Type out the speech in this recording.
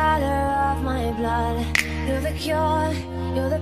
color of my blood. You're the cure, you're the